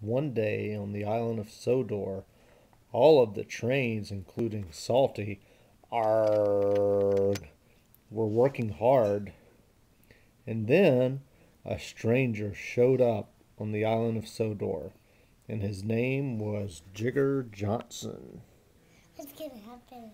One day on the island of Sodor, all of the trains, including Salty, arg, were working hard. And then a stranger showed up on the island of Sodor, and his name was Jigger Johnson. What's gonna happen?